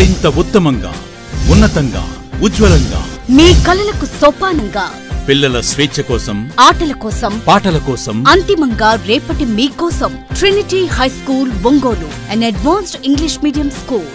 మరింత ఉత్తమంగా ఉన్నతంగా ఉజ్వలంగా. మీ కలలకు సోపానంగా. పిల్లల స్వేచ్ఛ కోసం ఆటల కోసం పాటల కోసం అంతిమంగా రేపటి మీకోసం Trinity high school Ongole and advanced English medium school